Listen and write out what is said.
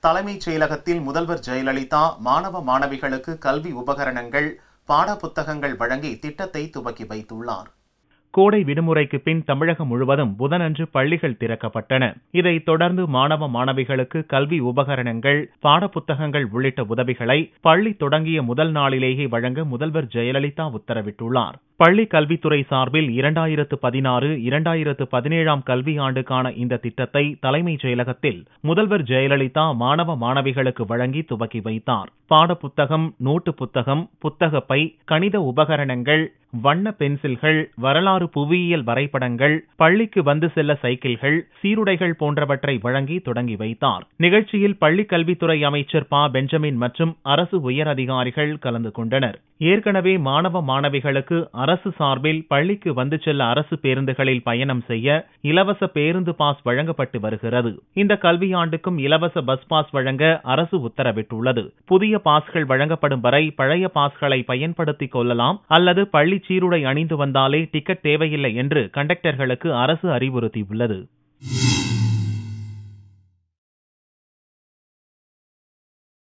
தலைமைச் செயலகத்தில் முதல்வர் ஜெயலலிதா மாணவ மாணவிகளுக்கு கல்வி உபகரணங்கள் பாட புத்தகங்கள் வழங்கி திட்டத்தை துவக்கி வைத்துள்ளார். கோடை விடுமுறைக்கு பின் தமிழகம் முழுவதும் புதனன்று பள்ளிகள் திறக்கப்பட்டன. இதைத் தொடர்ந்து மாணவ மாணவிகளுக்கு கல்வி உபகரணங்கள் பாடப்புத்தகங்கள் உள்ளிட்ட உதவிகளை பள்ளி தொடங்கிய முதல் நாளிலேயே வழங்க முதல்வர் ஜெயலலிதா உத்தரவிட்டுள்ளார். பள்ளி கல்வித்துறை சார்பில் இரண்டாயிரத்து பதினாறு இரண்டாயிரத்து பதினேழாம் கல்வியாண்டுக்கான இந்த திட்டத்தை தலைமைச் செயலகத்தில் முதல்வர் ஜெயலலிதா மாணவ மாணவிகளுக்கு வழங்கி துவக்கி வைத்தார். பாடப்புத்தகம் நோட்டு புத்தகம் புத்தகப்பை கணித உபகரணங்கள் வண்ண பென்சில்கள் வரலாறு புவியியல் வரைபடங்கள் பள்ளிக்கு வந்து செல்ல சைக்கிள்கள் சீருடைகள் போன்றவற்றை வழங்கி தொடங்கி வைத்தார். நிகழ்ச்சியில் பள்ளிக் கல்வித்துறை அமைச்சர் ப. பெஞ்சமின் மற்றும் அரசு உயர் அதிகாரிகள் கலந்து கொண்டனர். ஏற்கனவே மாணவ மாணவிகளுக்கு அரசு சார்பில் பள்ளிக்கு வந்து செல்ல அரசு பேருந்துகளில் பயணம் செய்ய இலவச பேருந்து பாஸ் வழங்கப்பட்டு வருகிறது. இந்த கல்வியாண்டுக்கும் இலவச பஸ் பாஸ் வழங்க அரசு உத்தரவிட்டுள்ளது. புதிய பாஸ்கள் வழங்கப்படும் வரை பழைய பாஸ்களை பயன்படுத்திக் கொள்ளலாம் அல்லது பள்ளி சீருடை அணிந்து வந்தாலே டிக்கெட் தேவையில்லை என்று கண்டக்டர்களுக்கு அரசு அறிவுறுத்தியுள்ளது.